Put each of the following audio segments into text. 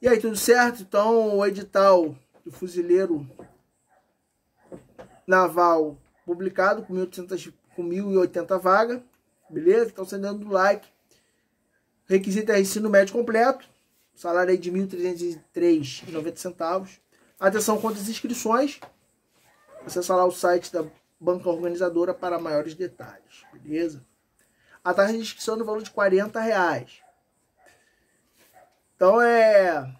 E aí, tudo certo? Então, o edital do fuzileiro naval publicado com 1.800 com 1.080 vagas, beleza? Então, você dando like. Requisito é ensino médio completo. Salário aí de R$ 1.303,90. Atenção quanto às inscrições. Acesse lá o site da banca organizadora para maiores detalhes, beleza? A taxa de inscrição no valor de 40 reais. Então é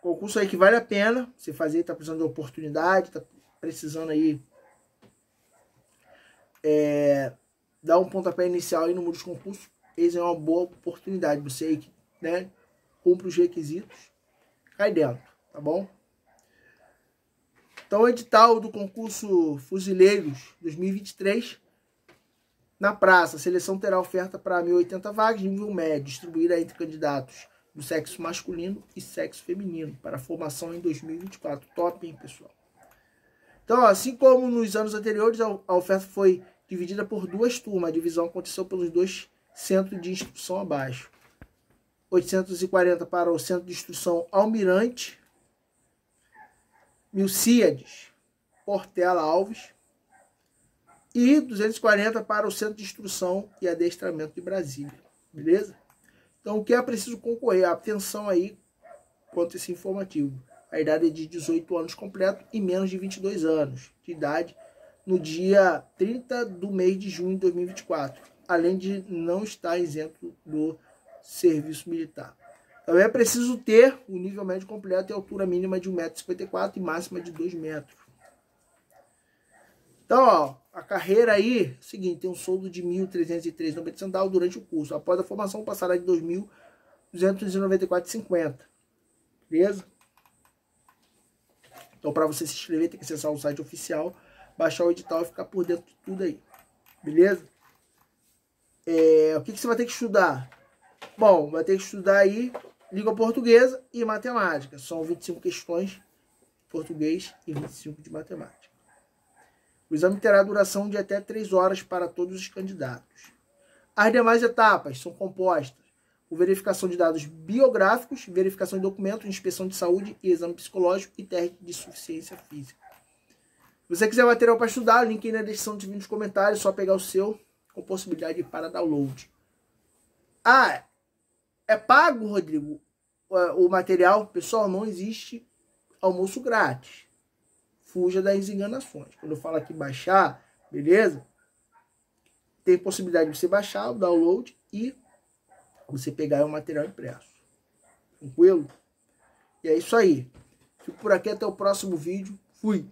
concurso aí que vale a pena você fazer, tá precisando de oportunidade, tá precisando aí é, dar um pontapé inicial aí no mundo dos concursos. Esse é uma boa oportunidade. Você aí que né, cumpre os requisitos, cai dentro, tá bom? Então, edital do concurso Fuzileiros 2023 na praça, a seleção terá oferta para 1.080 vagas, nível médio, distribuída entre candidatos do sexo masculino e sexo feminino para formação em 2024. Top, hein, pessoal? Então, assim como nos anos anteriores, a oferta foi dividida por duas turmas. A divisão aconteceu pelos dois centros de instrução abaixo. 840 para o centro de instrução Almirante, Milcíades, Portela Alves e 240 para o centro de instrução e adestramento de Brasília. Beleza? Então, o que é preciso concorrer? Atenção aí quanto a esse informativo. A idade é de 18 anos completo e menos de 22 anos de idade no dia 30 do mês de junho de 2024, além de não estar isento do serviço militar. Também é preciso ter o nível médio completo e altura mínima de 1,54m e máxima de 2 metros. Então, ó, carreira aí, seguinte, tem um soldo de R$ 1.303,90 centavos durante o curso. Após a formação, passará de R$ 2.294,50. Beleza? Então, para você se inscrever, tem que acessar o site oficial, baixar o edital e ficar por dentro de tudo aí. Beleza? É, o que, que você vai ter que estudar? Bom, vai ter que estudar aí língua portuguesa e matemática. São 25 questões português e 25 de matemática. O exame terá duração de até 3 horas para todos os candidatos. As demais etapas são compostas por verificação de dados biográficos, verificação de documentos, inspeção de saúde e exame psicológico e teste de suficiência física. Se você quiser material para estudar, link aí na descrição de vídeo nos comentários, só pegar o seu com possibilidade para download. Ah, é pago, Rodrigo, o material? Pessoal, não existe almoço grátis fuja das enganações. Quando eu falo aqui baixar, beleza? Tem possibilidade de você baixar o download e você pegar o material impresso. Tranquilo? E é isso aí. Fico por aqui até o próximo vídeo. Fui!